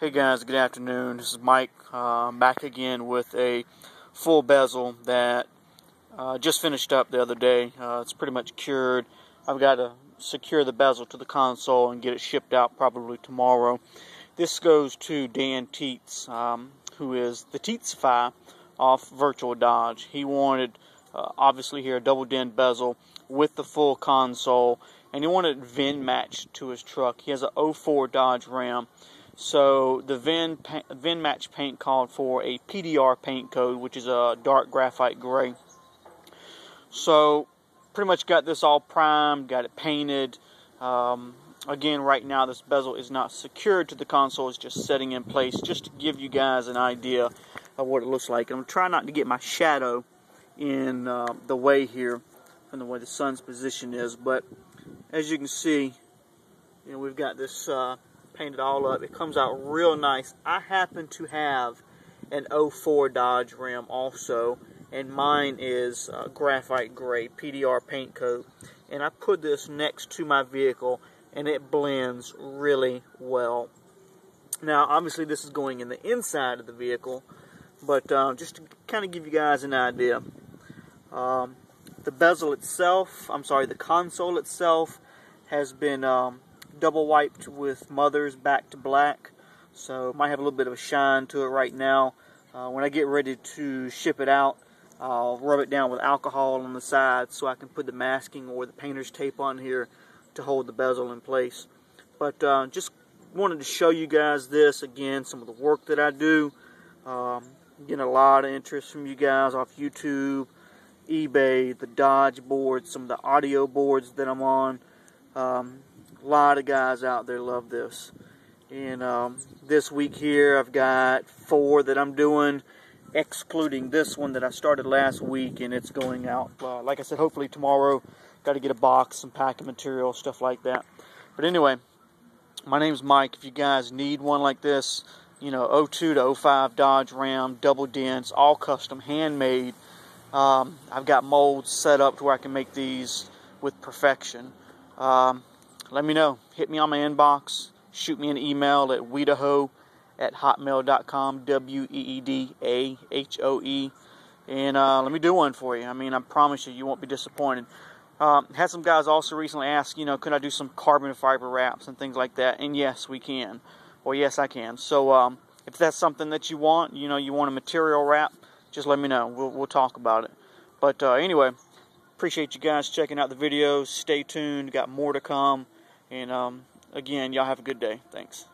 Hey guys, good afternoon. This is Mike uh, back again with a full bezel that uh, just finished up the other day. Uh, it's pretty much cured. I've got to secure the bezel to the console and get it shipped out probably tomorrow. This goes to Dan Tietz, um, who is the Tietzify off Virtual Dodge. He wanted, uh, obviously, here a double DIN bezel with the full console, and he wanted VIN matched to his truck. He has a 04 Dodge Ram. So the VIN, VIN match paint called for a PDR paint code, which is a dark graphite gray. So pretty much got this all primed, got it painted. Um, again, right now this bezel is not secured to the console; it's just setting in place, just to give you guys an idea of what it looks like. I'm trying not to get my shadow in uh, the way here, from the way the sun's position is. But as you can see, you know we've got this. Uh, paint it all up. It comes out real nice. I happen to have an 04 Dodge Ram also, and mine is uh, graphite gray PDR paint coat. And I put this next to my vehicle, and it blends really well. Now, obviously, this is going in the inside of the vehicle, but um, just to kind of give you guys an idea. Um, the bezel itself, I'm sorry, the console itself has been um, double wiped with Mother's Back to Black. So might have a little bit of a shine to it right now. Uh, when I get ready to ship it out, I'll rub it down with alcohol on the side so I can put the masking or the painter's tape on here to hold the bezel in place. But uh, just wanted to show you guys this again, some of the work that I do. Um, getting a lot of interest from you guys off YouTube, eBay, the Dodge boards, some of the audio boards that I'm on. Um, lot of guys out there love this. And um, this week here, I've got four that I'm doing, excluding this one that I started last week, and it's going out. Uh, like I said, hopefully tomorrow. Got to get a box, some packing material, stuff like that. But anyway, my name's Mike. If you guys need one like this, you know, 02 to 05 Dodge Ram, double DINs, all custom, handmade. Um, I've got molds set up to where I can make these with perfection. Um, let me know. Hit me on my inbox. Shoot me an email at weedaho at hotmail.com. W E E D A H O E. And uh, let me do one for you. I mean, I promise you, you won't be disappointed. Um, had some guys also recently ask, you know, could I do some carbon fiber wraps and things like that? And yes, we can. Or yes, I can. So um, if that's something that you want, you know, you want a material wrap, just let me know. We'll, we'll talk about it. But uh, anyway, appreciate you guys checking out the videos. Stay tuned. Got more to come. And um, again, y'all have a good day. Thanks.